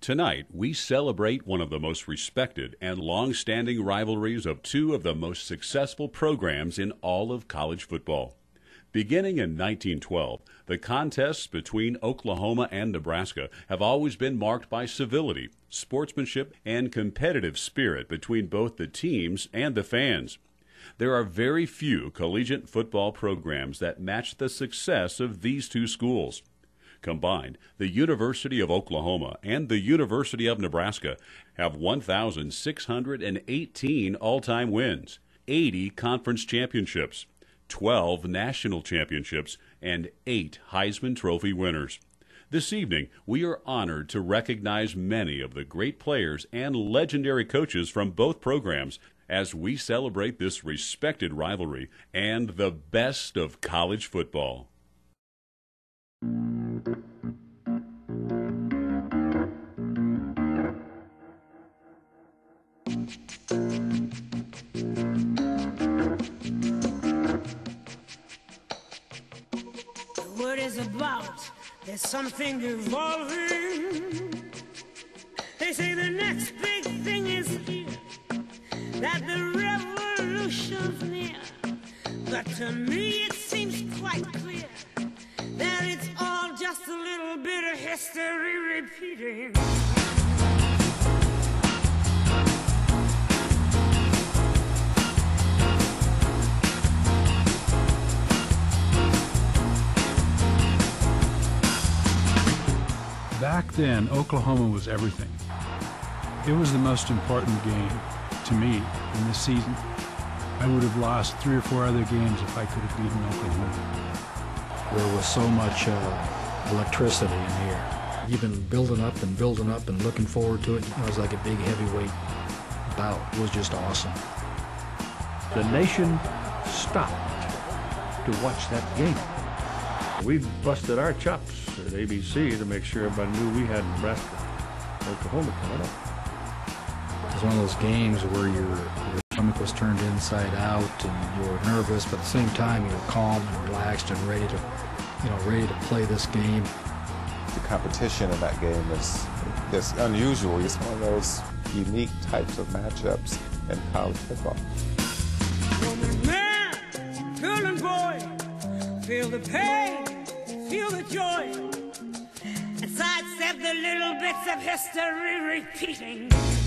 Tonight, we celebrate one of the most respected and long standing rivalries of two of the most successful programs in all of college football. Beginning in 1912, the contests between Oklahoma and Nebraska have always been marked by civility, sportsmanship, and competitive spirit between both the teams and the fans. There are very few collegiate football programs that match the success of these two schools. Combined, the University of Oklahoma and the University of Nebraska have 1,618 all time wins, 80 conference championships, 12 national championships, and 8 Heisman Trophy winners. This evening, we are honored to recognize many of the great players and legendary coaches from both programs as we celebrate this respected rivalry and the best of college football. The is about there's something evolving. They say the next big thing is here, that the revolution's near. But to me it seems quite clear that it's all just a little bit of history repeating. Back then, Oklahoma was everything. It was the most important game to me in this season. I would have lost three or four other games if I could have beaten Oklahoma. There was so much uh, electricity in the air. You've been building up and building up and looking forward to it. It was like a big heavyweight bout. It was just awesome. The nation stopped to watch that game. We busted our chops at ABC to make sure everybody knew we had Nebraska, Oklahoma coming up. It was one of those games where your, your stomach was turned inside out and you were nervous, but at the same time you were calm and relaxed and ready to, you know, ready to play this game. The competition in that game is, is unusual. It's one of those unique types of matchups in college football. Man, girl and boy, feel the pain, feel the joy, and sidestep the little bits of history repeating.